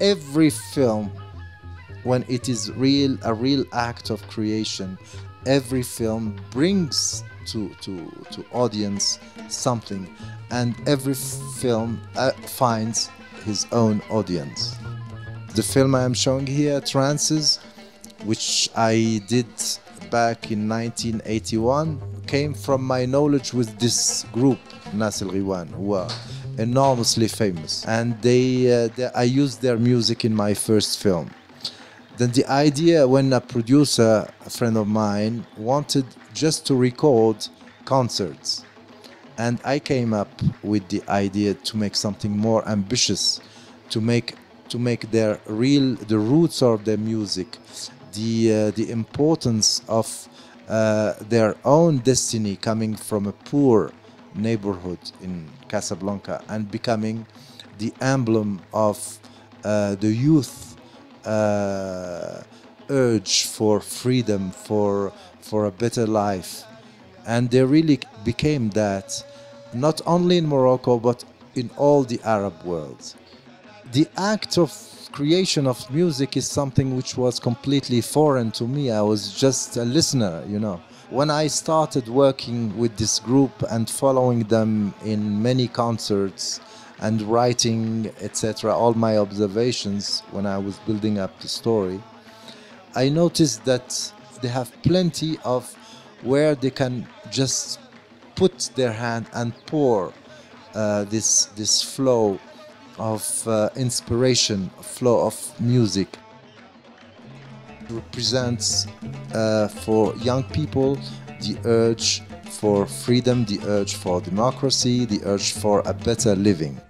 every film when it is real a real act of creation every film brings to to to audience something and every film uh, finds his own audience. The film i am showing here Transes which i did back in 1981 came from my knowledge with this group Nass El Ghiwane who are enormously famous. And they, uh, they I used their music in my first film. Then the idea when a producer a friend of mine wanted just to record concerts. And I came up with the idea to make something more ambitious to make to make their real the roots of their music the uh, the importance of uh, their own destiny coming from a poor neighborhood in Casablanca and becoming the emblem of uh, the youth urge for freedom for for a better life. And they really became that not only in Morocco but in all the Arab world. The act of creation of music is something which was completely foreign to me. I was just a listener, you know. When I started working with this group and following them in many concerts and writing, etc., all my observations when I was building up the story, I noticed that they have plenty of where they can just put their hand and pour uh, this this flow of uh, inspiration, flow of music. It represents uh, for young people the urge for freedom, the urge for democracy, the urge for a better living.